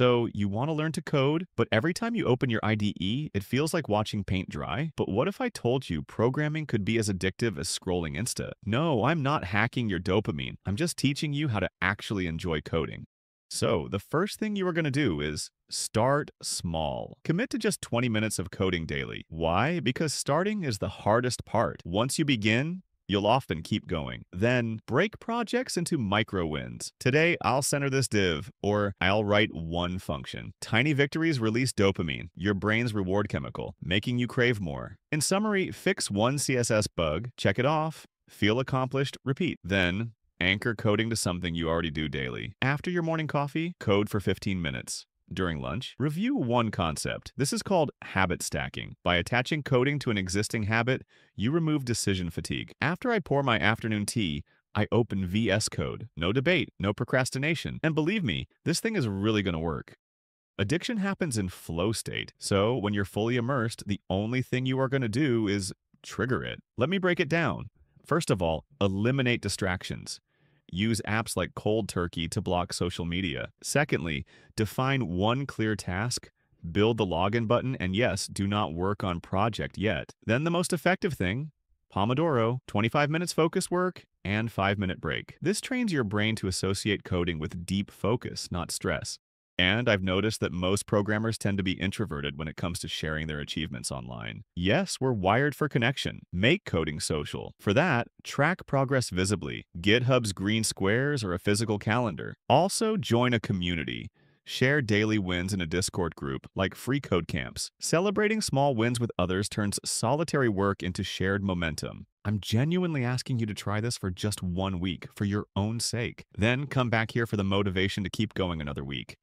So you want to learn to code, but every time you open your IDE, it feels like watching paint dry? But what if I told you programming could be as addictive as scrolling Insta? No, I'm not hacking your dopamine. I'm just teaching you how to actually enjoy coding. So, the first thing you are going to do is start small. Commit to just 20 minutes of coding daily. Why? Because starting is the hardest part. Once you begin, you'll often keep going. Then break projects into micro wins. Today, I'll center this div, or I'll write one function. Tiny victories release dopamine, your brain's reward chemical, making you crave more. In summary, fix one CSS bug, check it off, feel accomplished, repeat. Then Anchor coding to something you already do daily. After your morning coffee, code for 15 minutes. During lunch, review one concept. This is called habit stacking. By attaching coding to an existing habit, you remove decision fatigue. After I pour my afternoon tea, I open VS Code. No debate, no procrastination. And believe me, this thing is really going to work. Addiction happens in flow state. So when you're fully immersed, the only thing you are going to do is trigger it. Let me break it down. First of all, eliminate distractions. Use apps like Cold Turkey to block social media. Secondly, define one clear task, build the login button, and yes, do not work on project yet. Then the most effective thing, Pomodoro, 25 minutes focus work, and 5 minute break. This trains your brain to associate coding with deep focus, not stress. And I've noticed that most programmers tend to be introverted when it comes to sharing their achievements online. Yes, we're wired for connection. Make coding social. For that, track progress visibly. GitHub's green squares or a physical calendar. Also, join a community. Share daily wins in a Discord group, like freeCodeCamp's. Celebrating small wins with others turns solitary work into shared momentum. I'm genuinely asking you to try this for just one week, for your own sake. Then come back here for the motivation to keep going another week.